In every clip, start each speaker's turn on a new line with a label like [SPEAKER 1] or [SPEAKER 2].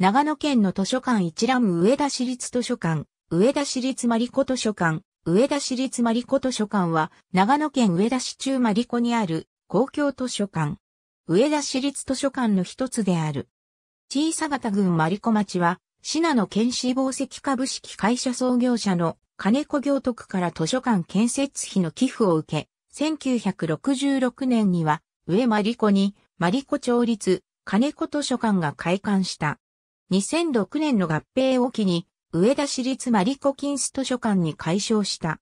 [SPEAKER 1] 長野県の図書館一覧上田市立図書館、上田市立マリコ図書館、上田市立マリコ図書館は、長野県上田市中マリコにある公共図書館。上田市立図書館の一つである。小さ型郡マリコ町は、信濃県市宝石株式会社創業者の金子行徳から図書館建設費の寄付を受け、1966年には、上マリコに、マリコ町立金子図書館が開館した。2006年の合併を機に、上田市立マリコキンス図書館に改称した。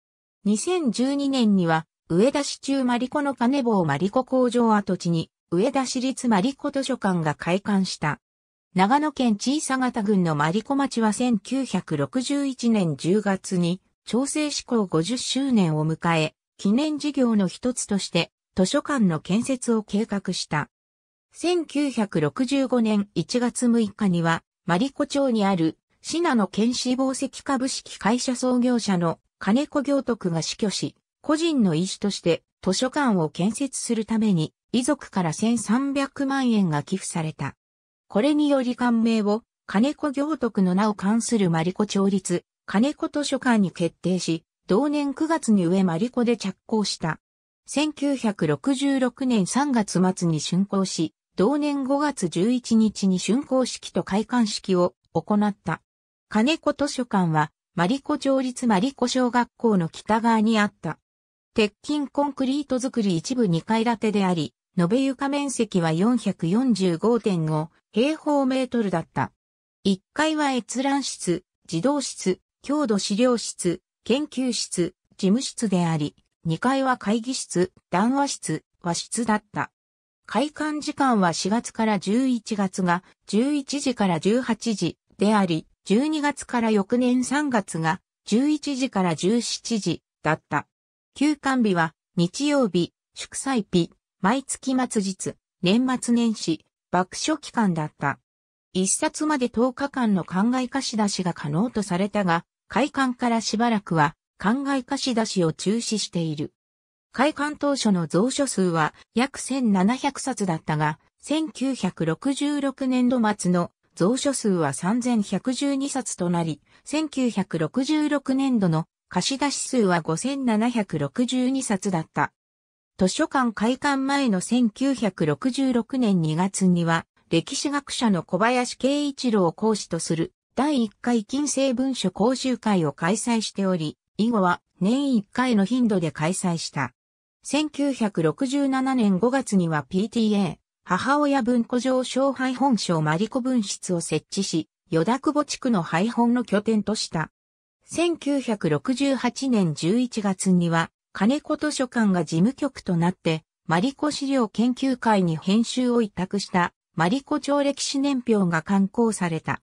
[SPEAKER 1] 2012年には、上田市中マリコの金棒マリコ工場跡地に、上田市立マリコ図書館が開館した。長野県小さ型郡のマリコ町は1961年10月に、調整施行50周年を迎え、記念事業の一つとして、図書館の建設を計画した。1965年1月6日には、マリコ町にある、信濃県市宝石株式会社創業者の金子行徳が死去し、個人の意思として図書館を建設するために遺族から1300万円が寄付された。これにより感銘を金子行徳の名を冠するマリコ町立金子図書館に決定し、同年9月に上マリコで着工した。1966年3月末に竣工し、同年5月11日に竣工式と開館式を行った。金子図書館は、マリコ町立マリコ小学校の北側にあった。鉄筋コンクリート造り一部2階建てであり、延べ床面積は445.5平方メートルだった。1階は閲覧室、児童室、郷土資料室、研究室、事務室であり、2階は会議室、談話室、和室だった。開館時間は4月から11月が11時から18時であり、12月から翌年3月が11時から17時だった。休館日は日曜日、祝祭日、毎月末日、年末年始、爆書期間だった。一冊まで10日間の考え貸し出しが可能とされたが、開館からしばらくは考え貸し出しを中止している。開館当初の蔵書数は約1700冊だったが、1966年度末の蔵書数は3112冊となり、1966年度の貸出数は5762冊だった。図書館開館前の1966年2月には、歴史学者の小林慶一郎を講師とする第1回近世文書講習会を開催しており、以後は年1回の頻度で開催した。1967年5月には PTA、母親文庫上小配本省マリコ分室を設置し、与田久保地区の配本の拠点とした。1968年11月には、金子図書館が事務局となって、マリコ資料研究会に編集を委託したマリコ町歴史年表が刊行された。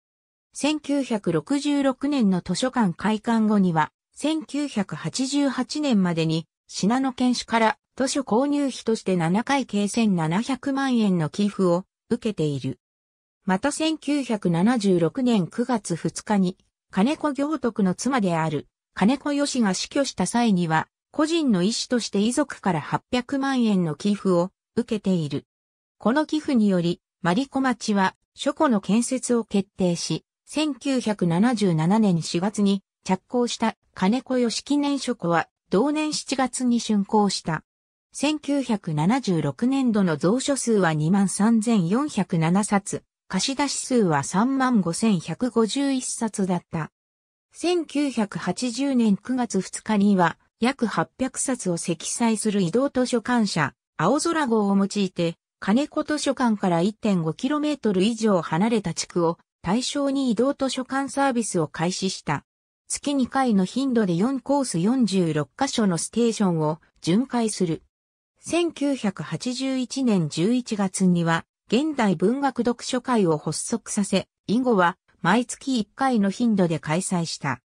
[SPEAKER 1] 1966年の図書館開館後には、1988年までに信濃県市から図書購入費として7回計1700万円の寄付を受けている。また1976年9月2日に金子行徳の妻である金子義が死去した際には個人の意思として遺族から800万円の寄付を受けている。この寄付によりマリコ町は書庫の建設を決定し、1977年4月に着工した金子義記念書庫は同年7月に竣工した。1976年度の蔵書数は23,407冊、貸出数は35,151冊だった。1980年9月2日には約800冊を積載する移動図書館車、青空号を用いて、金子図書館から 1.5km 以上離れた地区を対象に移動図書館サービスを開始した。月2回の頻度で4コース46カ所のステーションを巡回する。1981年11月には、現代文学読書会を発足させ、以後は毎月1回の頻度で開催した。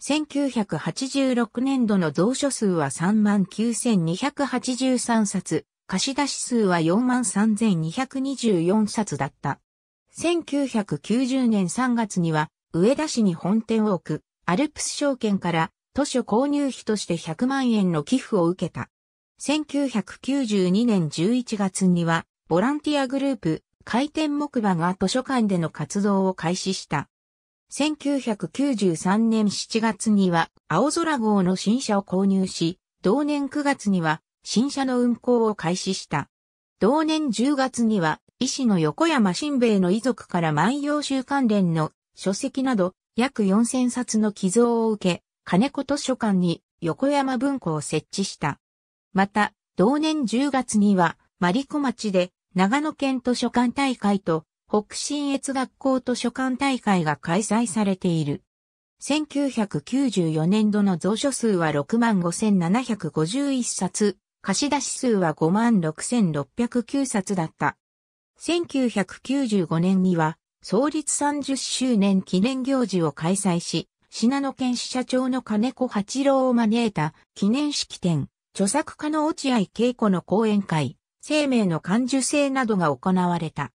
[SPEAKER 1] 1986年度の蔵書数は39,283冊、貸出数は43,224冊だった。1990年3月には、上田市に本店を置く、アルプス証券から図書購入費として100万円の寄付を受けた。1992年11月には、ボランティアグループ、回転木馬が図書館での活動を開始した。1993年7月には青空号の新車を購入し、同年9月には新車の運行を開始した。同年10月には医師の横山新兵衛の遺族から万葉集関連の書籍など約4000冊の寄贈を受け、金子図書館に横山文庫を設置した。また、同年10月には、マリコ町で長野県図書館大会と北信越学校図書館大会が開催されている。1994年度の蔵書数は65,751冊、貸出数は56,609冊だった。1995年には創立30周年記念行事を開催し、信濃県支社長の金子八郎を招いた記念式典、著作家の落合恵子の講演会、生命の感受性などが行われた。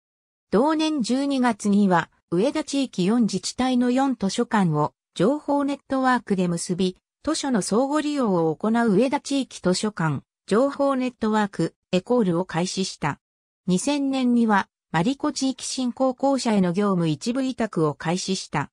[SPEAKER 1] 同年12月には、上田地域4自治体の4図書館を情報ネットワークで結び、図書の相互利用を行う上田地域図書館、情報ネットワーク、エコールを開始した。2000年には、マリコ地域振興公社への業務一部委託を開始した。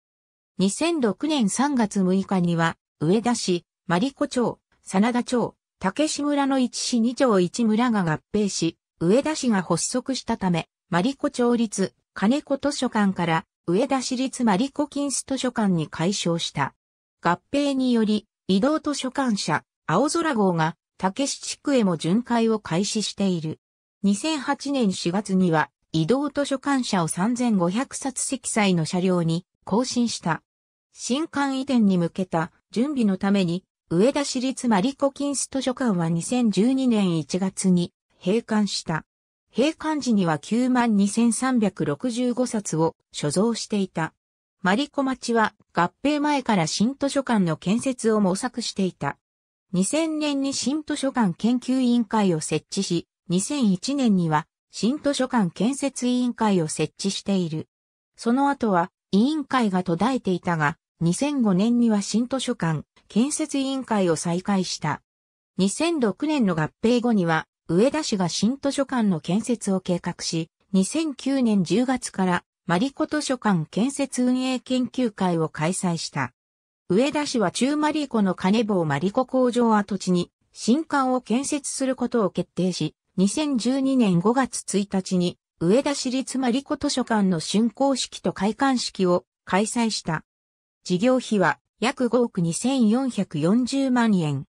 [SPEAKER 1] 2006年3月6日には、上田市、マリコ町、真田町、竹志村の一市二町一村が合併し、上田市が発足したため、マリコ町立金子図書館から上田市立マリコキンス図書館に改称した。合併により、移動図書館社、青空号が竹市地区へも巡回を開始している。2008年4月には移動図書館社を3500冊積載の車両に更新した。新館移転に向けた準備のために、上田市立マリコキンス図書館は2012年1月に閉館した。閉館時には92,365冊を所蔵していた。マリコ町は合併前から新図書館の建設を模索していた。2000年に新図書館研究委員会を設置し、2001年には新図書館建設委員会を設置している。その後は委員会が途絶えていたが、2005年には新図書館建設委員会を再開した。2006年の合併後には、上田市が新図書館の建設を計画し、2009年10月からマリコ図書館建設運営研究会を開催した。上田市は中マリコの金棒マリコ工場跡地に新館を建設することを決定し、2012年5月1日に上田市立マリコ図書館の竣工式と開館式を開催した。事業費は約5億2440万円。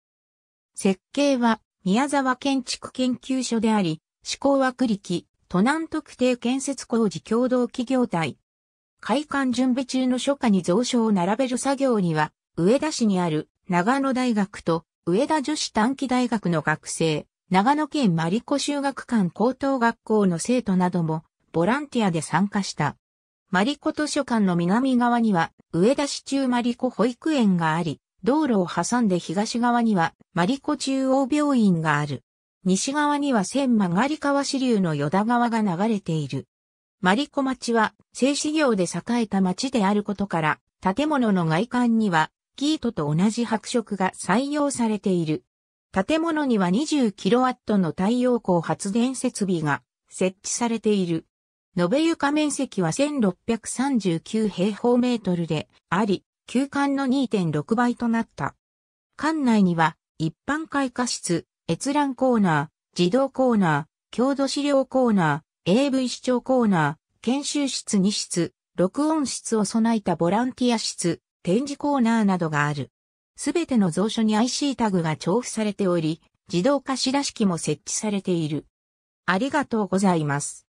[SPEAKER 1] 設計は宮沢建築研究所であり、施工は栗木、都南特定建設工事共同企業体。開館準備中の初夏に蔵書を並べる作業には、上田市にある長野大学と上田女子短期大学の学生、長野県マリコ修学館高等学校の生徒などもボランティアで参加した。マリコ図書館の南側には上田市中マリコ保育園があり、道路を挟んで東側にはマリコ中央病院がある。西側には千曲り川支流の与田川が流れている。マリコ町は製紙業で栄えた町であることから、建物の外観にはギートと同じ白色が採用されている。建物には 20kW の太陽光発電設備が設置されている。延べ床面積は1639平方メートルであり、休館の2.6倍となった。館内には一般会科室、閲覧コーナー、自動コーナー、郷土資料コーナー、AV 視聴コーナー、研修室2室、録音室を備えたボランティア室、展示コーナーなどがある。すべての蔵書に IC タグが調布されており、自動貸し出し機も設置されている。ありがとうございます。